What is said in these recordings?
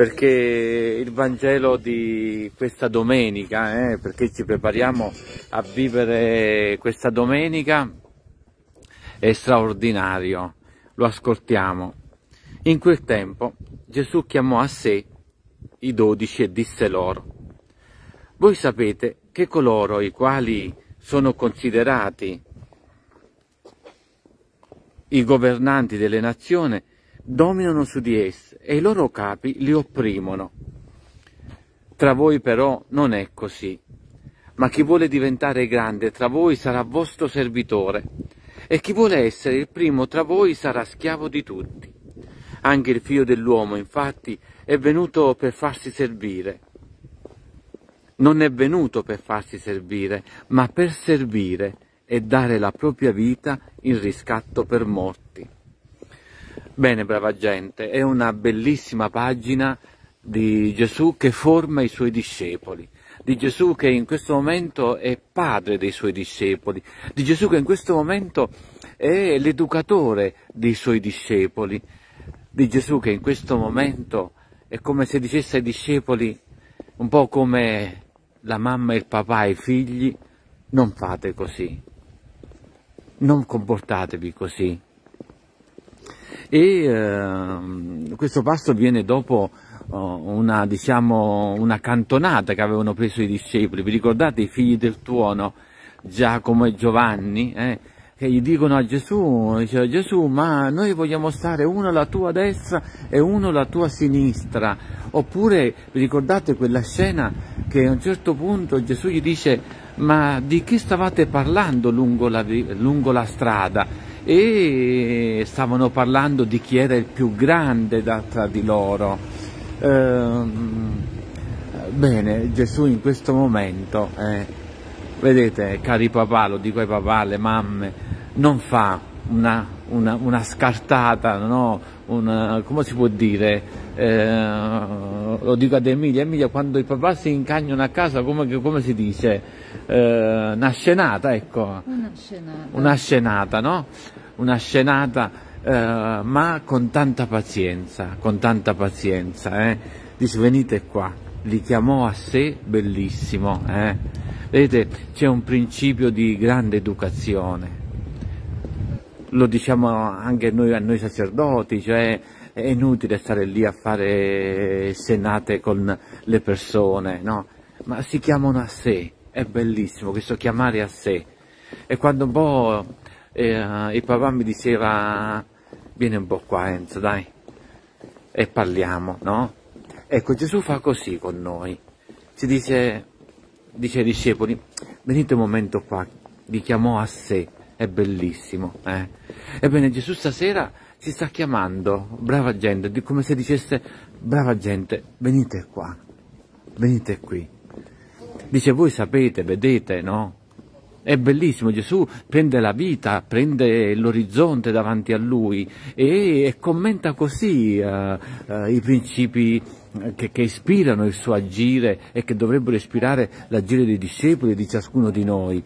perché il Vangelo di questa domenica, eh, perché ci prepariamo a vivere questa domenica, è straordinario, lo ascoltiamo. In quel tempo Gesù chiamò a sé i dodici e disse loro, voi sapete che coloro i quali sono considerati i governanti delle nazioni dominano su di esse e i loro capi li opprimono. Tra voi però non è così, ma chi vuole diventare grande tra voi sarà vostro servitore e chi vuole essere il primo tra voi sarà schiavo di tutti. Anche il figlio dell'uomo, infatti, è venuto per farsi servire. Non è venuto per farsi servire, ma per servire e dare la propria vita in riscatto per morti. Bene, brava gente, è una bellissima pagina di Gesù che forma i suoi discepoli, di Gesù che in questo momento è padre dei suoi discepoli, di Gesù che in questo momento è l'educatore dei suoi discepoli, di Gesù che in questo momento è come se dicesse ai discepoli, un po' come la mamma e il papà ai figli, non fate così, non comportatevi così, e eh, questo passo viene dopo oh, una, diciamo, una cantonata che avevano preso i discepoli. Vi ricordate i figli del tuono, Giacomo e Giovanni, eh, che gli dicono a Gesù, dice, Gesù, ma noi vogliamo stare uno alla tua destra e uno alla tua sinistra. Oppure vi ricordate quella scena che a un certo punto Gesù gli dice, ma di chi stavate parlando lungo la, lungo la strada? E stavano parlando di chi era il più grande da, tra di loro. Ehm, bene, Gesù in questo momento, eh, vedete, cari papà, lo dico ai papà, alle mamme, non fa una, una, una scartata, no? una, come si può dire, eh, lo dico ad Emilia, Emilia quando i papà si incagnano a casa, come, come si dice, eh, una scenata, ecco, una scenata, una scenata, no? Una scenata, eh, ma con tanta pazienza, con tanta pazienza, eh? dice venite qua, li chiamò a sé, bellissimo, eh? vedete, c'è un principio di grande educazione, lo diciamo anche noi, a noi sacerdoti, cioè è inutile stare lì a fare scenate con le persone, no? Ma si chiamano a sé, è bellissimo questo chiamare a sé. E quando un po' eh, il papà mi diceva, vieni un po' qua Enzo, dai, e parliamo, no? Ecco, Gesù fa così con noi. Ci dice, dice ai discepoli, venite un momento qua, li chiamò a sé è bellissimo. Eh? Ebbene, Gesù stasera ci sta chiamando, brava gente, come se dicesse, brava gente, venite qua, venite qui. Dice, voi sapete, vedete, no? È bellissimo, Gesù prende la vita, prende l'orizzonte davanti a lui e, e commenta così uh, uh, i principi che, che, ispirano il suo agire e che dovrebbero ispirare l'agire dei discepoli e di ciascuno di noi.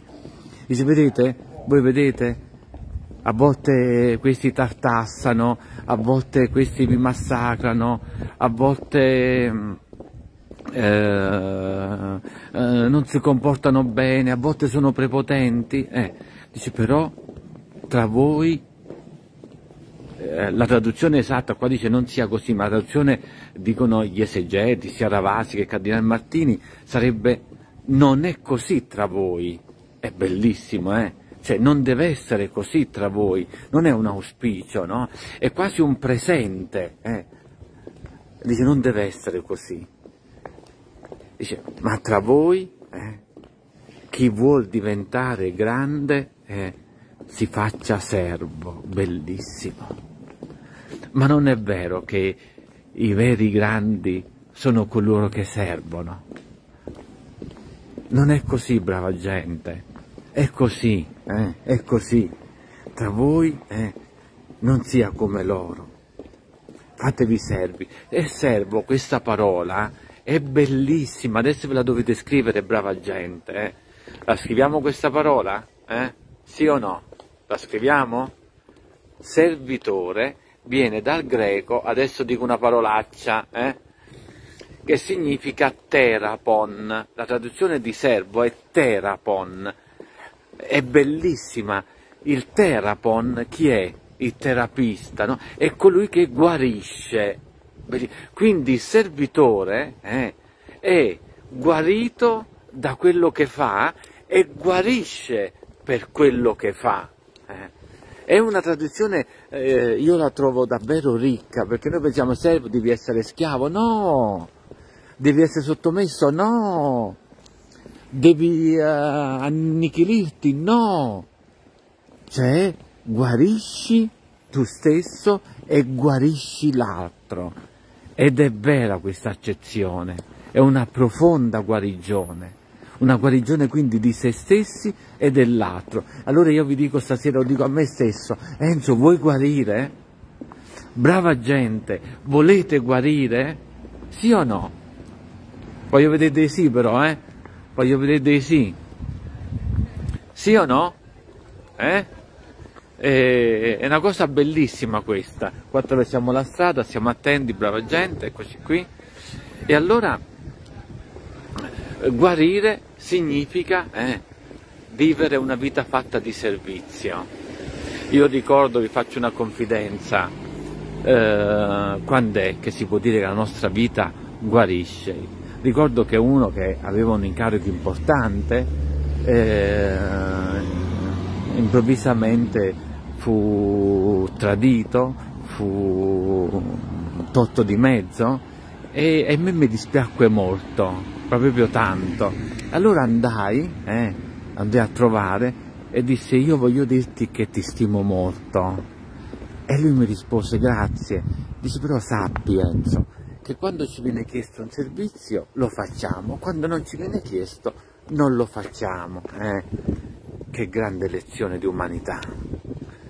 Dice, vedete, voi vedete? A volte questi tartassano, a volte questi vi massacrano, a volte mm, eh, eh, non si comportano bene, a volte sono prepotenti. Eh, dice però tra voi eh, la traduzione esatta qua dice non sia così, ma la traduzione dicono gli esegeti, sia Ravasi che Cardinale Martini, sarebbe non è così tra voi. È bellissimo, eh? Cioè non deve essere così tra voi, non è un auspicio, no? È quasi un presente. Eh? Dice non deve essere così. Dice ma tra voi eh, chi vuol diventare grande eh, si faccia servo, bellissimo. Ma non è vero che i veri grandi sono coloro che servono. Non è così, brava gente. È così, eh, è così. Tra voi eh, non sia come loro. Fatevi servi. E servo, questa parola è bellissima. Adesso ve la dovete scrivere, brava gente. Eh. La scriviamo questa parola? Eh? Sì o no? La scriviamo? Servitore viene dal greco, adesso dico una parolaccia, eh? che significa terapon. La traduzione di serbo è terapon. È bellissima. Il terapon chi è? Il terapista, no? È colui che guarisce. Quindi il servitore eh, è guarito da quello che fa e guarisce per quello che fa. Eh. È una tradizione, eh, io la trovo davvero ricca, perché noi pensiamo, servo, devi essere schiavo, no, devi essere sottomesso, no, devi uh, annichilirti, no, cioè guarisci tu stesso e guarisci l'altro. Ed è vera questa accezione, è una profonda guarigione una guarigione quindi di se stessi e dell'altro. Allora io vi dico stasera, lo dico a me stesso, Enzo vuoi guarire? Brava gente, volete guarire? Sì o no? Voglio vedere dei sì però, eh? Voglio vedere dei sì. Sì o no? Eh? È una cosa bellissima questa. Qua attraversiamo la strada, siamo attenti, brava gente, eccoci qui. E allora guarire significa eh, vivere una vita fatta di servizio. Io ricordo, vi faccio una confidenza, eh, quando è che si può dire che la nostra vita guarisce? Ricordo che uno che aveva un incarico importante eh, improvvisamente fu tradito, fu tolto di mezzo e, e a me mi dispiacque molto proprio tanto. Allora andai, eh, andai a trovare e disse io voglio dirti che ti stimo molto. E lui mi rispose grazie. Dice però sappi Enzo che quando ci viene chiesto un servizio lo facciamo, quando non ci viene chiesto non lo facciamo. Eh. Che grande lezione di umanità.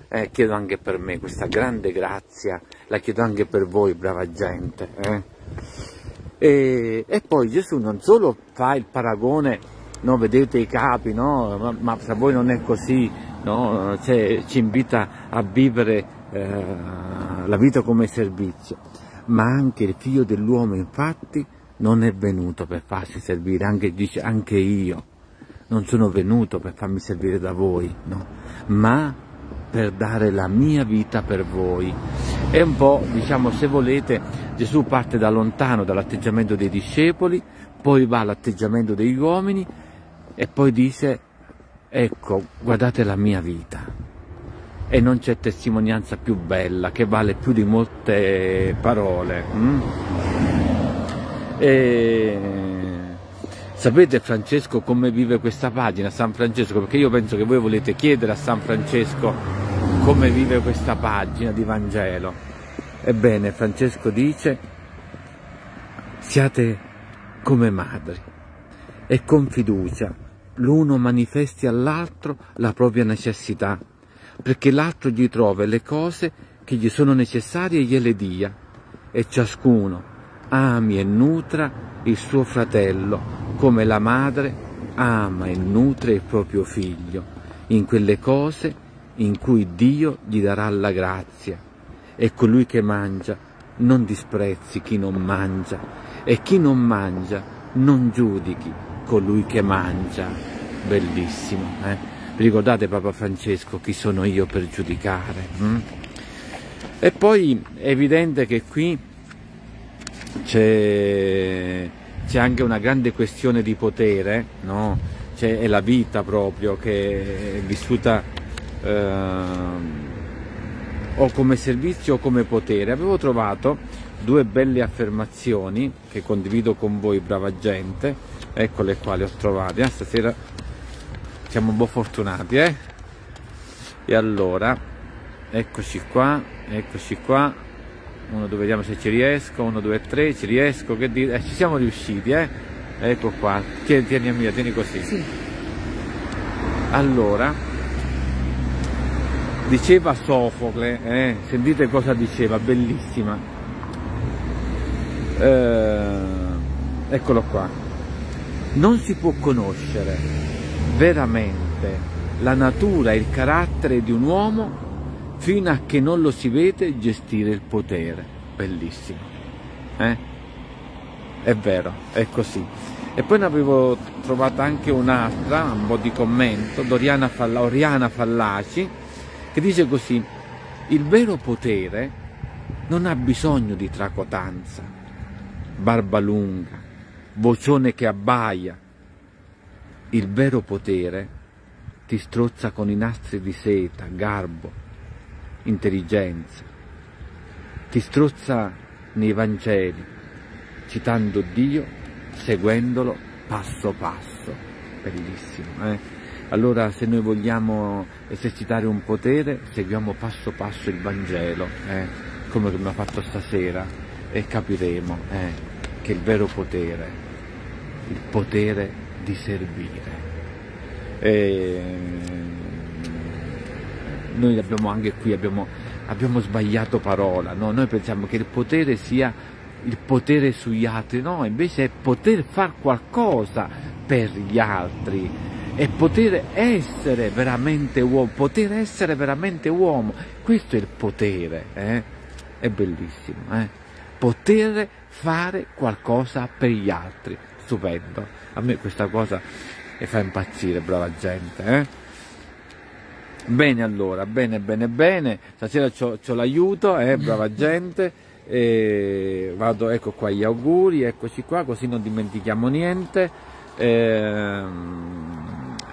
Eh, chiedo anche per me questa grande grazia, la chiedo anche per voi, brava gente. Eh. E, e, poi Gesù non solo fa il paragone, no, vedete i capi, no, ma, ma per voi non è così, no, cioè, ci invita a vivere eh, la vita come servizio, ma anche il figlio dell'uomo infatti non è venuto per farsi servire, anche, dice anche io non sono venuto per farmi servire da voi, no, ma per dare la mia vita per voi. È un po', diciamo, se volete, Gesù parte da lontano dall'atteggiamento dei discepoli, poi va all'atteggiamento degli uomini e poi dice, ecco, guardate la mia vita. E non c'è testimonianza più bella, che vale più di molte parole. Mm? E... Sapete Francesco come vive questa pagina, San Francesco? Perché io penso che voi volete chiedere a San Francesco come vive questa pagina di Vangelo. Ebbene, Francesco dice, siate come madri e con fiducia l'uno manifesti all'altro la propria necessità, perché l'altro gli trova le cose che gli sono necessarie e gliele dia, e ciascuno ami e nutra il suo fratello, come la madre ama e nutre il proprio figlio, in quelle cose in cui Dio gli darà la grazia e colui che mangia non disprezzi chi non mangia e chi non mangia non giudichi colui che mangia. Bellissimo, eh? Ricordate Papa Francesco chi sono io per giudicare? Hm? E poi è evidente che qui c'è, anche una grande questione di potere, no? È la vita proprio che è vissuta eh, o come servizio o come potere. Avevo trovato due belle affermazioni che condivido con voi, brava gente, eccole qua, le ho trovate. Ah, stasera siamo un po' fortunati, eh? E allora, eccoci qua, eccoci qua. Uno, due, vediamo se ci riesco. Uno, due, tre, ci riesco. Che dire? Eh, ci siamo riusciti, eh? Ecco qua. Tieni, tieni a mia, tieni così. Sì. Allora, Diceva Sofocle, eh? sentite cosa diceva, bellissima. Eh, eccolo qua. Non si può conoscere veramente la natura e il carattere di un uomo fino a che non lo si vede gestire il potere. Bellissimo. Eh? è vero, è così. E poi ne avevo trovata anche un'altra, un po' di commento, Doriana Falla, Oriana Fallaci, che dice così, il vero potere non ha bisogno di tracotanza, barba lunga, vocione che abbaia. Il vero potere ti strozza con i nastri di seta, garbo, intelligenza. Ti strozza nei Vangeli, citando Dio seguendolo passo passo. Bellissimo. Eh? Allora se noi vogliamo esercitare un potere, seguiamo passo passo il Vangelo, eh? come abbiamo fatto stasera, e capiremo eh, che il vero potere, il potere di servire. E noi abbiamo anche qui, abbiamo, abbiamo sbagliato parola, no? noi pensiamo che il potere sia il potere sugli altri, no, invece è poter fare qualcosa per gli altri, è poter essere veramente uomo, poter essere veramente uomo, questo è il potere, eh? è bellissimo, eh? poter fare qualcosa per gli altri, stupendo, a me questa cosa mi fa impazzire, brava gente, eh? Bene allora, bene, bene, bene, stasera ho l'aiuto, eh, brava gente. E vado ecco qua gli auguri eccoci qua così non dimentichiamo niente. E,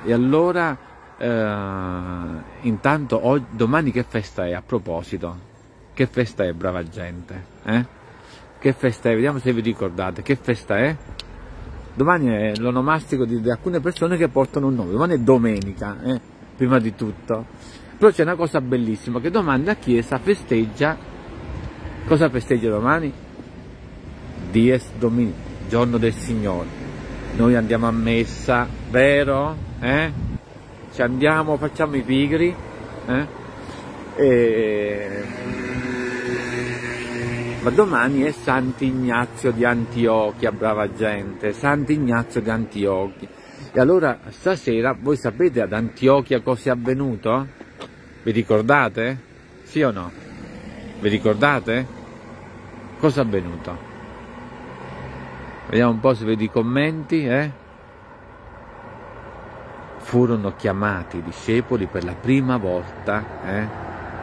e allora eh, intanto oggi, domani che festa è a proposito? Che festa è brava gente eh? che festa è? Vediamo se vi ricordate. Che festa è domani è l'onomastico di, di alcune persone che portano un nome domani è domenica eh? prima di tutto però c'è una cosa bellissima che domani la chiesa festeggia Cosa festeggia domani? Dies Domini, giorno del Signore. Noi andiamo a messa, vero? Eh? Ci andiamo, facciamo i pigri. Eh? E... Ma domani è Sant'Ignazio di Antiochia, brava gente, Sant'Ignazio di Antiochia. E allora stasera voi sapete ad Antiochia cosa è avvenuto? Vi ricordate? Sì o no? Vi ricordate? Cosa è avvenuto? Vediamo un po' se vedi i commenti, eh? Furono chiamati i discepoli per la prima volta eh?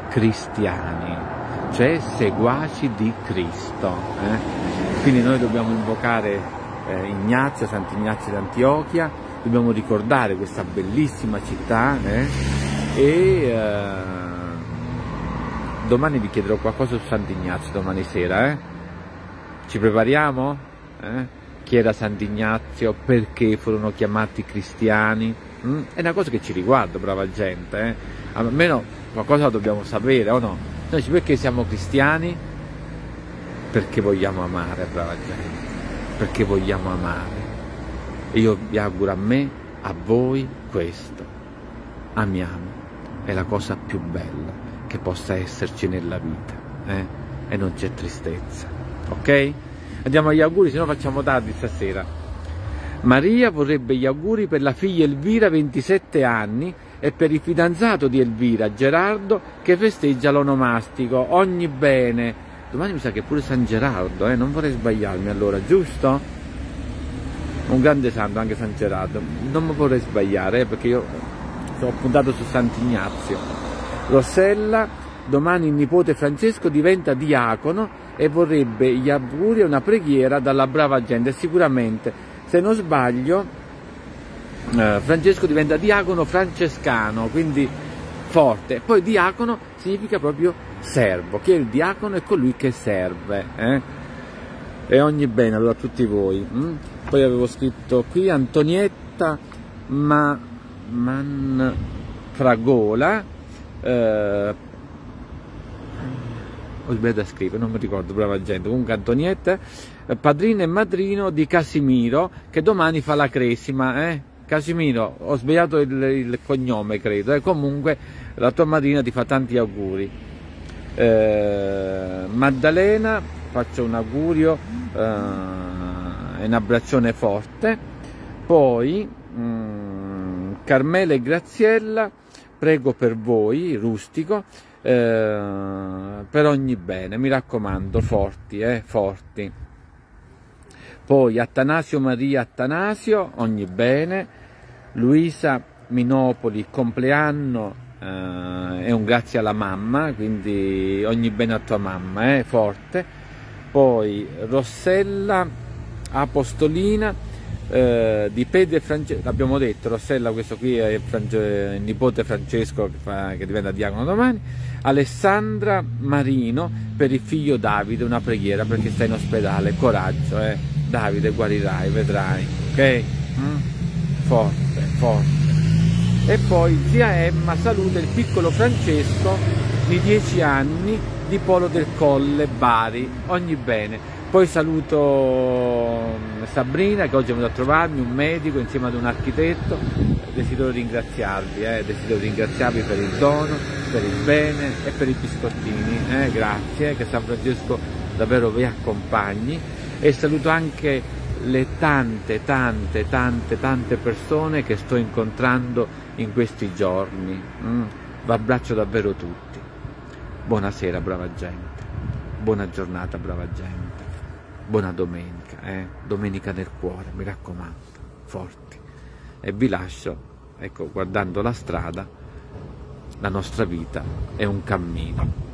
cristiani, cioè seguaci di Cristo. Eh? Quindi noi dobbiamo invocare eh, Ignazio, Sant'Ignazio d'Antiochia, dobbiamo ricordare questa bellissima città eh? e eh, domani vi chiederò qualcosa su Sant'Ignazio domani sera, eh? Ci prepariamo? Eh? Chi era Sant'Ignazio? Perché furono chiamati cristiani? Mm? È una cosa che ci riguarda, brava gente? Almeno qualcosa dobbiamo sapere, o no? Noi perché siamo cristiani? Perché vogliamo amare, brava gente. Perché vogliamo amare. E io vi auguro a me, a voi, questo. Amiamo. È la cosa più bella che possa esserci nella vita eh? e non c'è tristezza. Ok? Andiamo agli auguri, se no facciamo tardi stasera. Maria vorrebbe gli auguri per la figlia Elvira, 27 anni, e per il fidanzato di Elvira, Gerardo, che festeggia l'onomastico. Ogni bene. Domani mi sa che è pure San Gerardo, eh? non vorrei sbagliarmi allora, giusto? Un grande santo, anche San Gerardo. Non mi vorrei sbagliare, eh, perché io ho puntato su Sant'Ignazio. Rossella, domani il nipote Francesco diventa diacono e vorrebbe gli auguri e una preghiera dalla brava gente. Sicuramente, se non sbaglio, eh, Francesco diventa diacono francescano, quindi forte. Poi diacono significa proprio servo. Chi è il diacono è colui che serve. Eh? E ogni bene allora a tutti voi. Hm? Poi avevo scritto qui Antonietta Ma... Manfragola eh, ho sbagliato a scrivere, non mi ricordo, brava gente, comunque Antonietta, eh, padrino e madrino di Casimiro, che domani fa la cresima, eh? Casimiro, ho sbagliato il, il cognome, credo, e comunque la tua madrina ti fa tanti auguri. Eh, Maddalena, faccio un augurio eh, e un abbraccione forte. Poi mh, mm, Carmela e Graziella, prego per voi, rustico, eh, per ogni bene, mi raccomando, forti, eh, forti. Poi Attanasio Maria Attanasio, ogni bene. Luisa Minopoli, compleanno, eh, è un grazie alla mamma, quindi ogni bene a tua mamma, eh, forte. Poi Rossella Apostolina, eh, di Pedro Francesco, l'abbiamo detto, Rossella, questo qui è il, il nipote Francesco che, fa, che, diventa diacono domani, Alessandra Marino per il figlio Davide, una preghiera perché sta in ospedale, coraggio, eh. Davide guarirai, vedrai, ok? Mm? Forte, forte. E poi zia Emma saluta il piccolo Francesco di 10 anni di Polo del Colle, Bari, ogni bene. Poi saluto mm, Sabrina che oggi è venuta a trovarmi, un medico insieme ad un architetto. Desidero ringraziarvi, eh, desidero ringraziarvi per il dono, per il bene e per i biscottini. Eh, grazie, che San Francesco davvero vi accompagni. E saluto anche le tante, tante, tante, tante persone che sto incontrando in questi giorni. Mm, vi abbraccio davvero tutti. Buonasera, brava gente. Buona giornata, brava gente buona domenica, eh? domenica nel cuore, mi raccomando, forti. E vi lascio, ecco, guardando la strada, la nostra vita è un cammino.